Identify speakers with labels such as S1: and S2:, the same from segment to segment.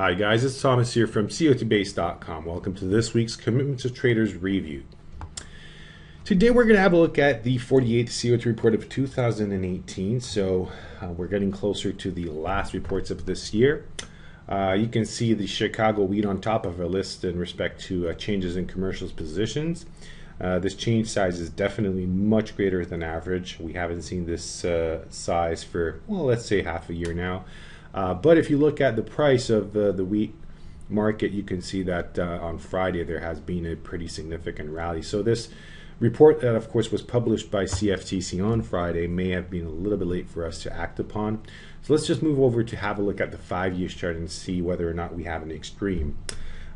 S1: Hi guys, it's Thomas here from COTBase.com. Welcome to this week's Commitments of Traders review. Today we're going to have a look at the 48th COT report of 2018. So uh, we're getting closer to the last reports of this year. Uh, you can see the Chicago wheat on top of our list in respect to uh, changes in commercials positions. Uh, this change size is definitely much greater than average. We haven't seen this uh, size for, well, let's say half a year now. Uh, but if you look at the price of uh, the wheat market, you can see that uh, on Friday there has been a pretty significant rally. So this report that, of course, was published by CFTC on Friday may have been a little bit late for us to act upon. So let's just move over to have a look at the five-year chart and see whether or not we have an extreme.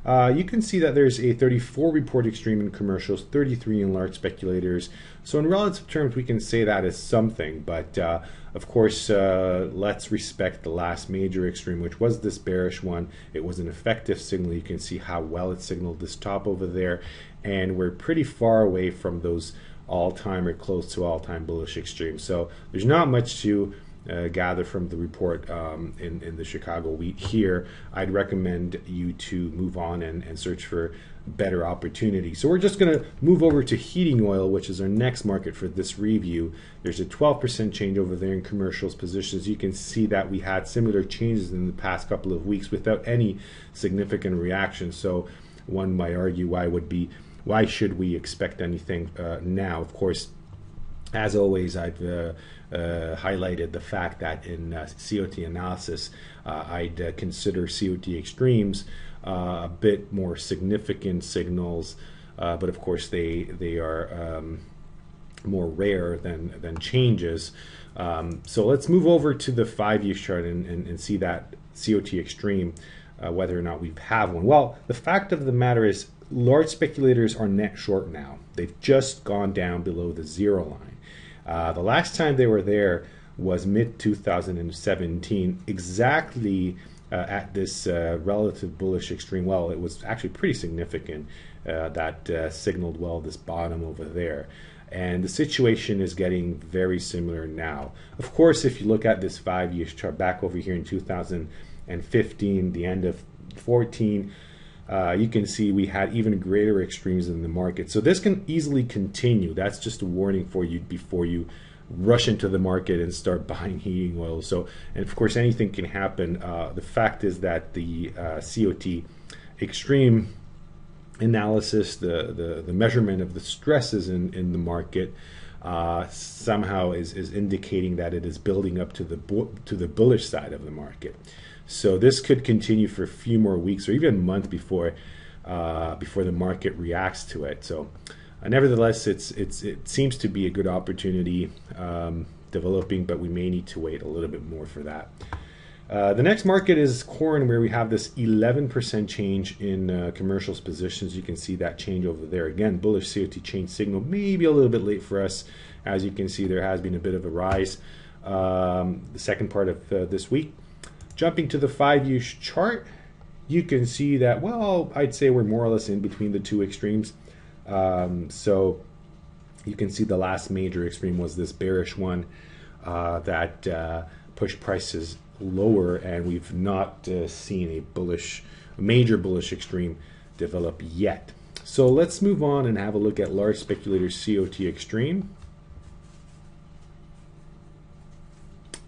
S1: Uh, you can see that there's a 34 report extreme in commercials, 33 in large speculators. So in relative terms, we can say that is something. But uh, of course, uh, let's respect the last major extreme, which was this bearish one. It was an effective signal. You can see how well it signaled this top over there. And we're pretty far away from those all-time or close to all-time bullish extremes. So there's not much to uh, gather from the report um, in, in the Chicago wheat here, I'd recommend you to move on and, and search for better opportunity. So we're just going to move over to heating oil, which is our next market for this review. There's a 12% change over there in commercials positions. You can see that we had similar changes in the past couple of weeks without any significant reaction. So one might argue why would be why should we expect anything uh, now? Of course, as always, I've uh, uh, highlighted the fact that in uh, COT analysis, uh, I'd uh, consider COT extremes uh, a bit more significant signals, but of course they they are um, more rare than than changes. Um, so let's move over to the five-year chart and, and, and, see that COT extreme, whether or not we have one. Well, the fact of the matter is large speculators are net short now. They've just gone down below the zero line. Uh, the last time they were there was mid 2017, exactly uh, at this uh, relative bullish extreme. Well, it was actually pretty significant uh, that uh, signaled well this bottom over there. And the situation is getting very similar now. Of course, if you look at this five year chart back over here in 2015, the end of 14, uh, you can see we had even greater extremes in the market. So this can easily continue. That's just a warning for you before you rush into the market and start buying heating oil. So, and of course, anything can happen. Uh, the fact is that the uh, COT extreme analysis, the, the, the measurement of the stresses in, in the market, uh, somehow is, is indicating that it is building up to the to the bullish side of the market. So this could continue for a few more weeks or even a month before uh, before the market reacts to it. So uh, nevertheless, it's it's it seems to be a good opportunity um, developing, but we may need to wait a little bit more for that. Uh, the next market is corn, where we have this 11% change in uh, commercials positions. You can see that change over there. Again, bullish COT change signal, maybe a little bit late for us. As you can see, there has been a bit of a rise um, the second part of uh, this week. Jumping to the five year chart, you can see that, well, I'd say we're more or less in between the two extremes. Um, so you can see the last major extreme was this bearish one uh, that uh, pushed prices lower, and we've not uh, seen a bullish, major bullish extreme develop yet. So let's move on and have a look at large speculator COT extreme.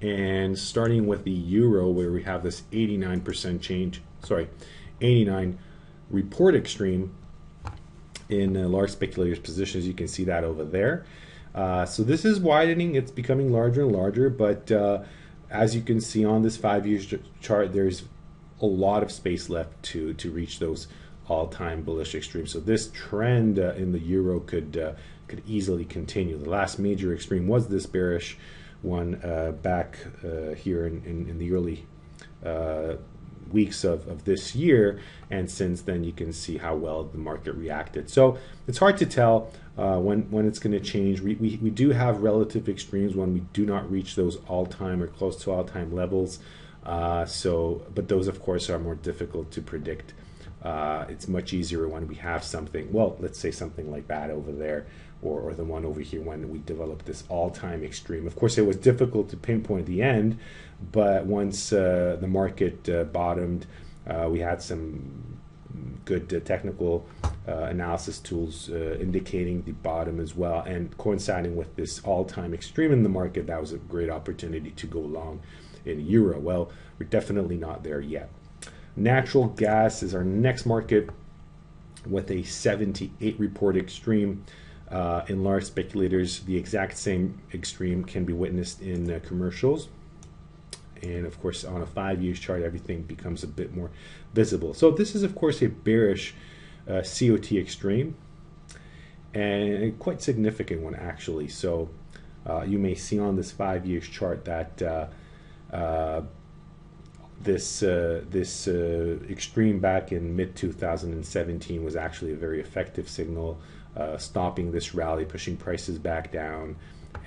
S1: And starting with the euro where we have this 89% change sorry 89 report extreme in uh, large speculators positions. You can see that over there. Uh, so this is widening. It's becoming larger and larger but uh, as you can see on this five years chart there's a lot of space left to to reach those all-time bullish extremes. So this trend uh, in the euro could uh, could easily continue. The last major extreme was this bearish one uh, back uh, here in, in, in, the early uh, weeks of, of this year. And since then, you can see how well the market reacted. So it's hard to tell uh, when, when it's going to change. We, we, we do have relative extremes when we do not reach those all time or close to all time levels. Uh, so, but those, of course, are more difficult to predict. Uh, it's much easier when we have something, well, let's say something like that over there, or, or the one over here when we developed this all-time extreme. Of course, it was difficult to pinpoint the end, but once uh, the market uh, bottomed Uh, we had some good uh, technical uh, analysis tools uh, indicating the bottom as well, and coinciding with this all-time extreme in the market, that was a great opportunity to go long in euro. Well, we're definitely not there yet. Natural gas is our next market with a 78 report extreme. Uh, in large speculators, the exact same extreme can be witnessed in uh, commercials. And of course, on a five years chart, everything becomes a bit more visible. So, this is, of course, a bearish uh, COT extreme and a quite significant one, actually. So, uh, you may see on this five years chart that uh, uh, this uh, this uh, extreme back in mid 2017 was actually a very effective signal, uh, stopping this rally, pushing prices back down,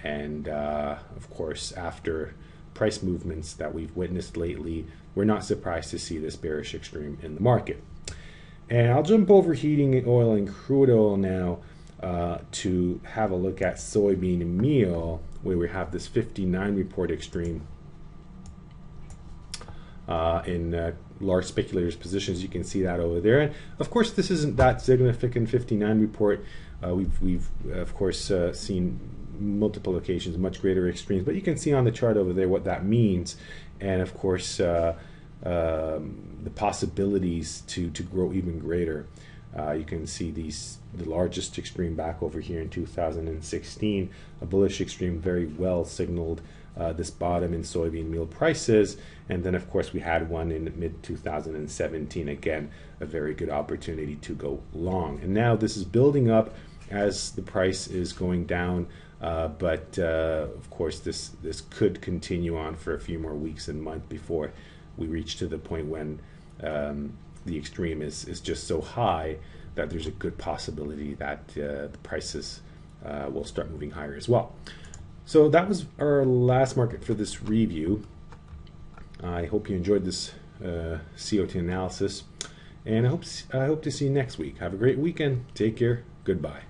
S1: and uh, of course after price movements that we've witnessed lately, we're not surprised to see this bearish extreme in the market. And I'll jump over heating oil and crude oil now uh, to have a look at soybean meal, where we have this 59 report extreme uh, in uh, large speculators positions. You can see that over there. And of course, this isn't that significant 59 report. Uh, we've, we've of course uh, seen multiple occasions, much greater extremes, but you can see on the chart over there what that means. And of course, uh, um, the possibilities to, to grow even greater. Uh, you can see these the largest extreme back over here in 2016, a bullish extreme very well signaled uh, this bottom in soybean meal prices. And then, of course, we had one in mid 2017. Again, a very good opportunity to go long. And now this is building up as the price is going down. Uh, but uh, of course, this this could continue on for a few more weeks and months before we reach to the point when um, the extreme is is just so high that there's a good possibility that uh, the prices uh, will start moving higher as well. So that was our last market for this review. I hope you enjoyed this uh, COT analysis, and I hope I hope to see you next week. Have a great weekend. Take care. Goodbye.